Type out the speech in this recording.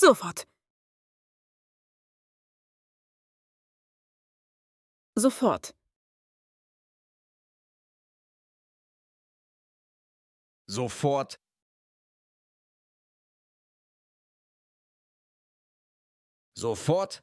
Sofort. Sofort. Sofort. Sofort.